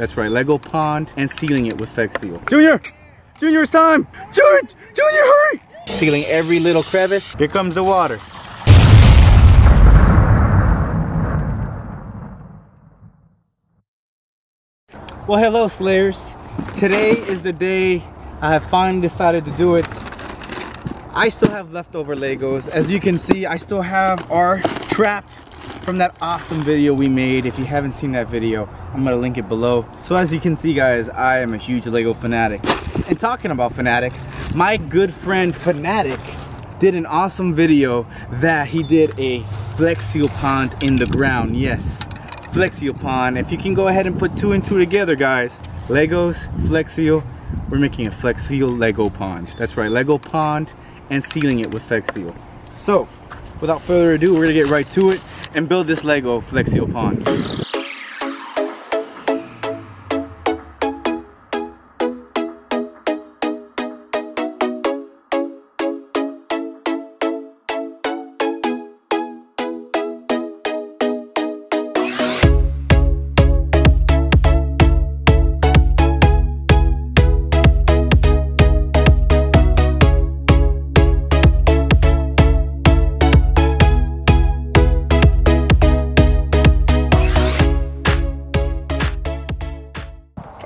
That's right, Lego pond and sealing it with Flex Seal. Junior! Junior, it's time! Junior! Junior, hurry! Sealing every little crevice. Here comes the water. Well, hello Slayers. Today is the day I have finally decided to do it. I still have leftover Legos. As you can see, I still have our trap from that awesome video we made. If you haven't seen that video, I'm gonna link it below. So as you can see guys, I am a huge Lego fanatic. And talking about fanatics, my good friend Fanatic did an awesome video that he did a Flex Seal pond in the ground. Yes, Flex Seal pond. If you can go ahead and put two and two together guys, Legos, Flex Seal, we're making a Flex Seal Lego pond. That's right, Lego pond and sealing it with Flex Seal. So, without further ado, we're gonna get right to it and build this Lego Flex Seal pond.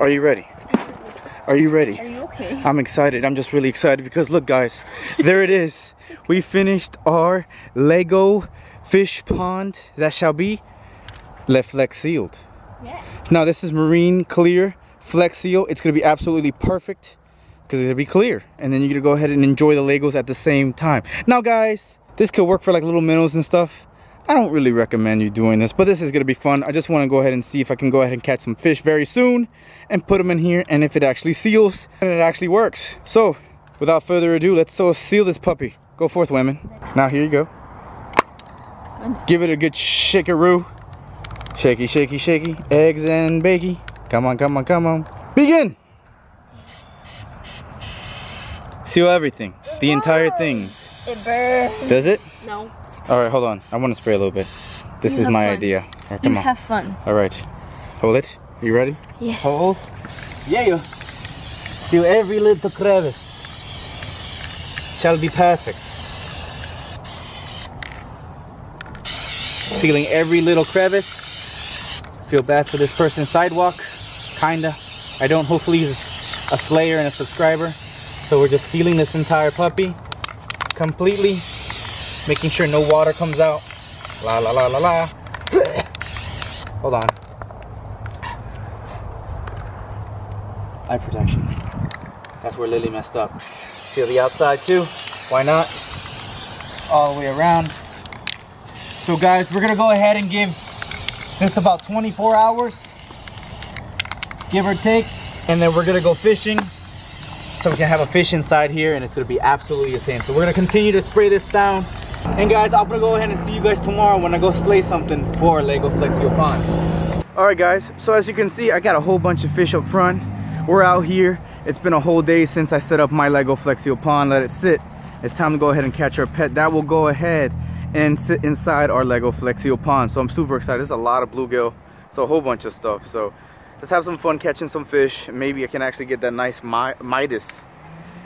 Are you ready? Are you ready? Are you okay? I'm excited. I'm just really excited because look guys, there it is. We finished our Lego fish pond that shall be left Flex sealed. Yes. Now this is marine clear Flex seal. It's gonna be absolutely perfect because it'll be clear. And then you're gonna go ahead and enjoy the Legos at the same time. Now guys, this could work for like little minnows and stuff. I don't really recommend you doing this, but this is gonna be fun. I just wanna go ahead and see if I can go ahead and catch some fish very soon and put them in here and if it actually seals and it actually works. So, without further ado, let's so seal this puppy. Go forth, women. Now here you go. Give it a good shakeroo. Shaky, shaky, shaky. Eggs and bakey. Come on, come on, come on. Begin! Seal everything. The entire things. It burns. Does it? No. All right, hold on. I want to spray a little bit. This You is my fun. idea. All right, You come on. have fun. All right. Hold it. You ready? Yes. Hold. Yeah, you. Seal every little crevice. Shall be perfect. Sealing every little crevice. Feel bad for this person's sidewalk. Kinda. I don't. Hopefully he's a slayer and a subscriber. So we're just sealing this entire puppy completely. Making sure no water comes out. La la la la la. Hold on. Eye protection. That's where Lily messed up. Seal the outside too. Why not? All the way around. So guys, we're gonna go ahead and give this about 24 hours. Give or take. And then we're gonna go fishing. So we can have a fish inside here and it's gonna be absolutely the same. So we're gonna continue to spray this down. And guys, I'm gonna go ahead and see you guys tomorrow when I go slay something for Lego Flex Seal Pond. All right guys, so as you can see, I got a whole bunch of fish up front. We're out here. It's been a whole day since I set up my Lego Flex Seal Pond, let it sit. It's time to go ahead and catch our pet. That will go ahead and sit inside our Lego Flex Seal Pond. So I'm super excited. There's a lot of bluegill. So a whole bunch of stuff. So let's have some fun catching some fish. Maybe I can actually get that nice Mi Midas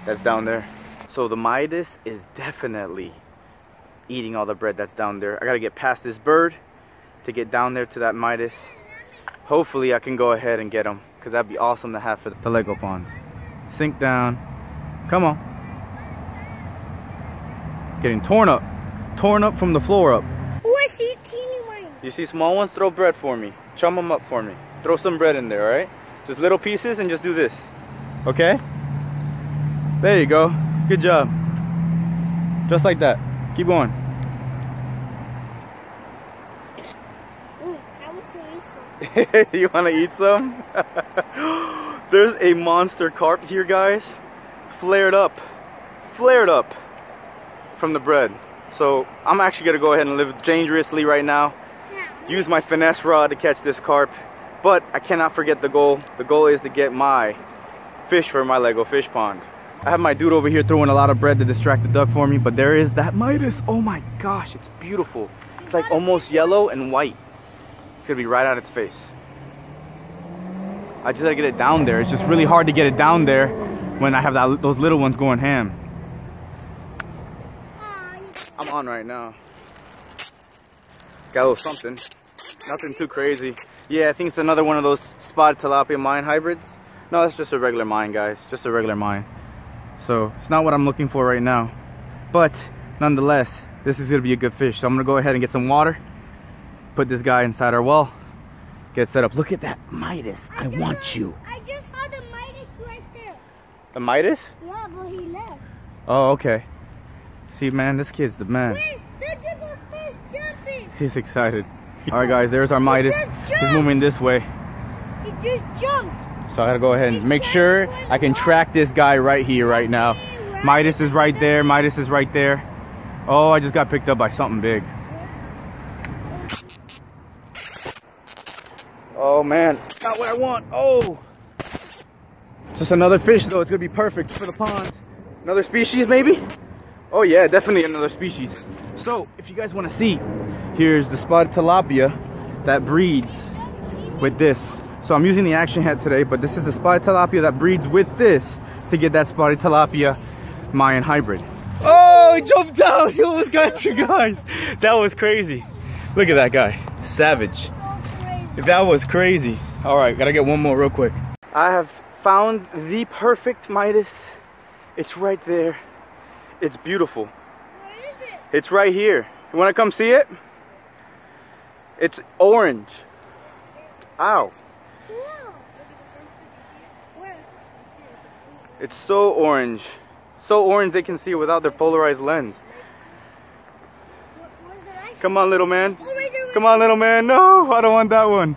that's down there. So the Midas is definitely eating all the bread that's down there. I gotta get past this bird to get down there to that Midas. Hopefully I can go ahead and get him because that'd be awesome to have for the Lego pond. Sink down. Come on. Getting torn up. Torn up from the floor up. Oh, I see teeny one. You see small ones? Throw bread for me. Chum them up for me. Throw some bread in there, alright? Just little pieces and just do this. Okay? There you go. Good job. Just like that. Keep going. You want to eat some? There's a monster carp here, guys. Flared up. Flared up from the bread. So I'm actually going to go ahead and live dangerously right now. Use my finesse rod to catch this carp. But I cannot forget the goal. The goal is to get my fish for my Lego fish pond. I have my dude over here throwing a lot of bread to distract the duck for me, but there is that Midas. Oh my gosh, it's beautiful. It's like almost yellow and white. It's gonna be right on its face. I just gotta get it down there. It's just really hard to get it down there when I have that, those little ones going ham. I'm on right now. Got a little something. Nothing too crazy. Yeah, I think it's another one of those spotted tilapia Mayan hybrids. No, that's just a regular Mayan, guys. Just a regular Mayan. So it's not what I'm looking for right now. But nonetheless, this is gonna be a good fish. So I'm gonna go ahead and get some water. Put this guy inside our well. Get set up. Look at that Midas. I just want saw- you. I just saw the Midas right there. The Midas? Yeah, but he left. Oh, okay. See, man, this kid's the man. Wait, look at those fish jumping. He's excited. All right, guys, there's our Midas. He's moving this way. He just jumped. So I gotta go ahead and make sure I can track this guy right here, right now. Midas is right there. Midas is right there. Oh, I just got picked up by something big. Oh man, not what I want. Oh, just another fish though. It's gonna be perfect for the pond. Another species, maybe? Oh yeah, definitely another species. So if you guys want to see, here's the spotted tilapia that breeds with this. So I'm using the action head today, but this is the spotted tilapia that breeds with this to get that spotted tilapia Mayan hybrid. Oh, he jumped out. He almost got you guys. That was crazy. Look at that guy. Savage. That was crazy. All right, gotta get one more real quick. I have found the perfect Midas. It's right there. It's beautiful. Where is it? It's right here. You wanna come see it? It's orange. Ow. It's so orange. So orange they can see it without their polarized lens. Where- Where's the knife? Come on, little man. Oh, right there. Come on, little man. No, I don't want that one.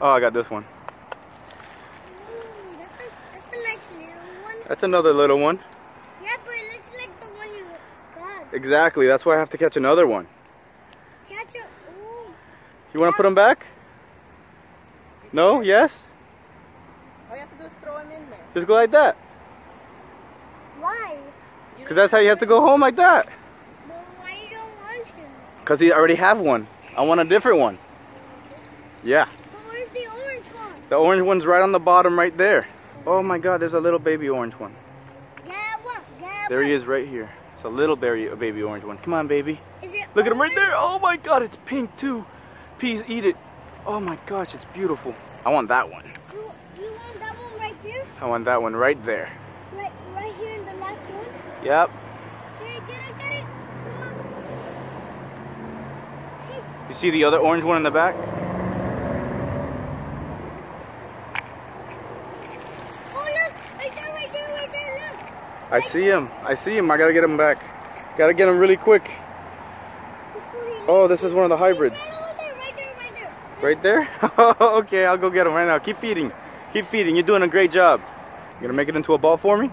Oh, I got this one. Ooh, that's a, that's a nice one. That's another little one. Yeah, but it looks like the one you got. Exactly. That's why I have to catch another one. Catch it. Ooh. You want to put them back? No? Yes? All you have to do is throw him in there. Just go like that. Why? Because that's how you have to go home like that. But why you don't want him? Because he already have one. I want a different one. Yeah. But where's the orange one? The orange one's right on the bottom right there. Oh my god, there's a little baby orange one. Get one. Get There he is right here. It's a little berry, a baby orange one. Come on, baby. Is it Look at him right there. Oh my god, it's pink too. Please eat it. Oh my gosh, it's beautiful. I want that one. You, you want that one right there? I want that one right there. Right, right here in the last one? Yep. Yeah, get it, get it. Come on. You see the other orange one in the back? Oh. I see him. I see him. I gotta get him back. Gotta get him really quick. Oh, this is one of the hybrids. Right there, right there, right there. Okay, I'll go get him right now. Keep feeding. Keep feeding. You're doing a great job. You gonna make it into a ball for me?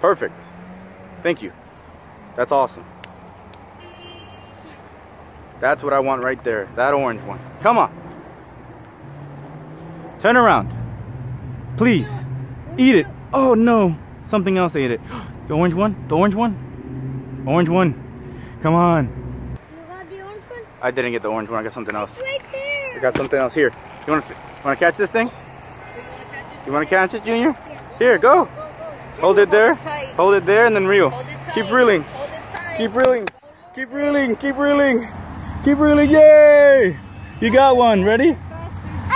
Perfect. Thank you. That's awesome. That's what I want right there. That orange one. Come on. Turn around. Please. Eat it. Oh no. Something else ate it. The orange one? The orange one? Orange one. Come on. You got the orange one? I didn't get the orange one. I got something else. Right. I got something else here. You want to want to catch this thing? You want to catch it, Junior? Here, go. Hold it there. tight. Hold it there and then reel. It. Keep reeling. It. Keep reeling. Keep reeling. Keep reeling. Keep reeling. Yay! You got one. Ready?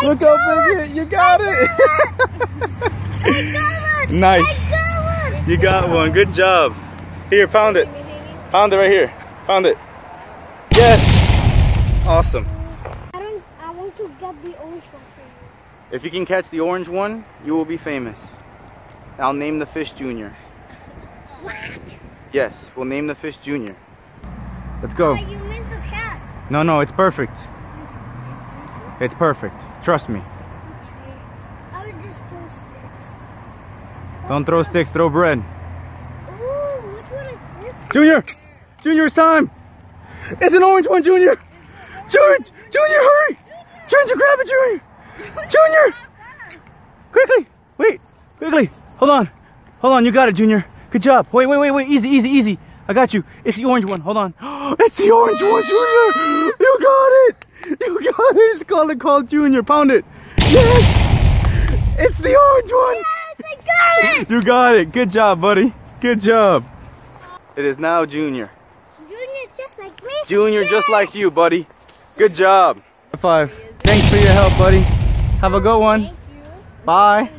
Look how big it. You got it. I got one. nice. I got one. You got one. Good job. Here, pound it. Pound it right here. Pound it. Yes. Awesome. I don't. I want to get the orange one for you. If you can catch the orange one, you will be famous. I'll name the fish Junior. What? Yes, we'll name the fish Junior. Let's go. Oh, you missed the catch. No, no, it's perfect. It's perfect. Trust me. I would just throw sticks. Don't throw sticks, throw bread. Ooh, which one is this? Junior! Junior, it's time! It's an orange one, Junior! Junior! Junior, hurry! To grab it, Junior! Junior! Quickly! Wait! Quickly! Hold on! Hold on, you got it, Junior. Good job. Wait, wait, wait, wait. Easy, easy, easy. I got you. It's the orange one. Hold on. It's the orange one, Junior! You got it! You got it! It's called, called Junior. Pound it. Yes! It's the orange one! Yes, I got it! You got it. Good job, buddy. Good job. It is now Junior. Junior just like me. Junior, just like you, buddy. Good job. High five. Thanks for your help, buddy. Have a good one. Thank you. Bye.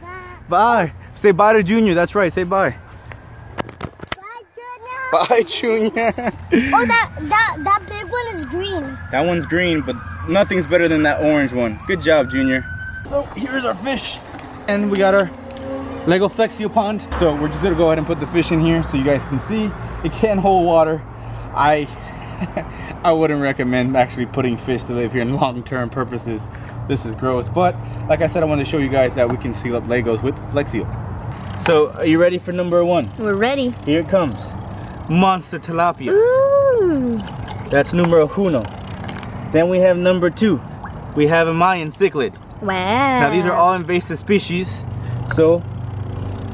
Bye, Bye. Say bye to Junior. That's right. Say bye. bye, Junior. Bye, Junior. Oh, that that that big one is green. that one's green, but nothing's better than that orange one. Good job, Junior. So here's our fish. And we got our Lego Flex Seal pond. So we're just gonna go ahead and put the fish in here so you guys can see. It can hold water. I I wouldn't recommend actually putting fish to live here in long-term purposes. This is gross. But like I said, I wanted to show you guys that we can seal up Legos with Flex Seal. So are you ready for number one? We're ready. Here it comes. Monster tilapia. Ooh. That's numero uno. Then we have number two. We have a Mayan cichlid. Wow. Now these are all invasive species, so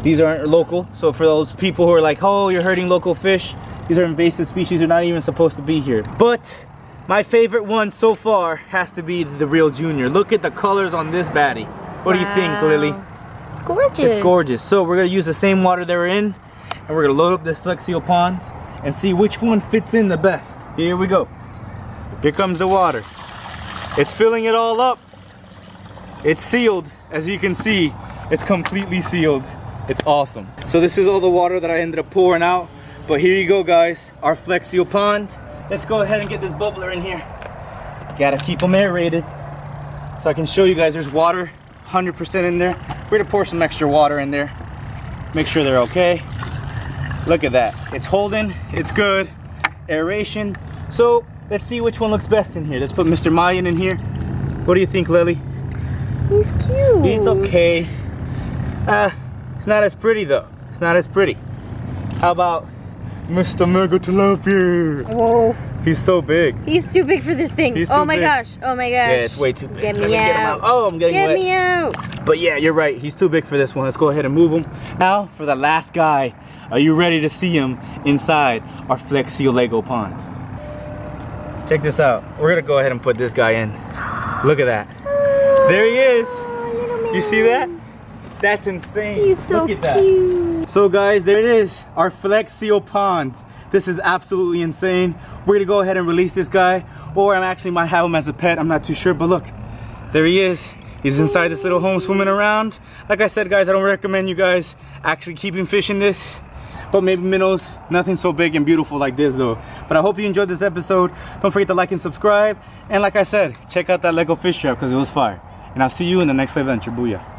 these aren't local. So for those people who are like, oh, you're hurting local fish, these are invasive species. They're not even supposed to be here. But my favorite one so far has to be the real junior. Look at the colors on this baddie. What do you think, Lily? It's gorgeous. It's gorgeous. So we're gonna use the same water that we're in, and we're gonna load up this Flex Seal pond and see which one fits in the best. Here we go. Here comes the water. It's filling it all up. It's sealed, as you can see. It's completely sealed. It's awesome. So this is all the water that I ended up pouring out. But here you go, guys. Our Flex Seal pond. Let's go ahead and get this bubbler in here. Gotta keep them aerated. So I can show you guys there's water 100% in there. We're gonna pour some extra water in there. Make sure they're okay. Look at that. It's holding, it's good. Aeration. So let's see which one looks best in here. Let's put Mr. Mayan in here. What do you think, Lily? He's cute. It's okay. Uh, it's not as pretty though. It's not as pretty. How about Mr. Mega Tilapia? Whoa. He's so big. He's too big for this thing. He's oh my big. gosh. Oh my gosh. Yeah, it's way too big. Get Let me get him out. Oh, I'm getting Get wet. me out. But yeah, you're right. He's too big for this one. Let's go ahead and move him. Now for the last guy. Are you ready to see him inside our Flex Seal Lego pond? Check this out. We're gonna go ahead and put this guy in. Look at that. There he is. Oh, you see that? That's insane. He's so Look at that. So guys, there it is, our Flex Seal pond. This is absolutely insane. We're gonna go ahead and release this guy, or I actually might have him as a pet, I'm not too sure, but look, there he is. He's inside this little home swimming around. Like I said, guys, I don't recommend you guys actually keeping fish in this, but maybe minnows, nothing so big and beautiful like this though. But I hope you enjoyed this episode. Don't forget to like and subscribe. And like I said, check out that Lego fish trap because it was fire. And I'll see you in the next adventure. Booyah.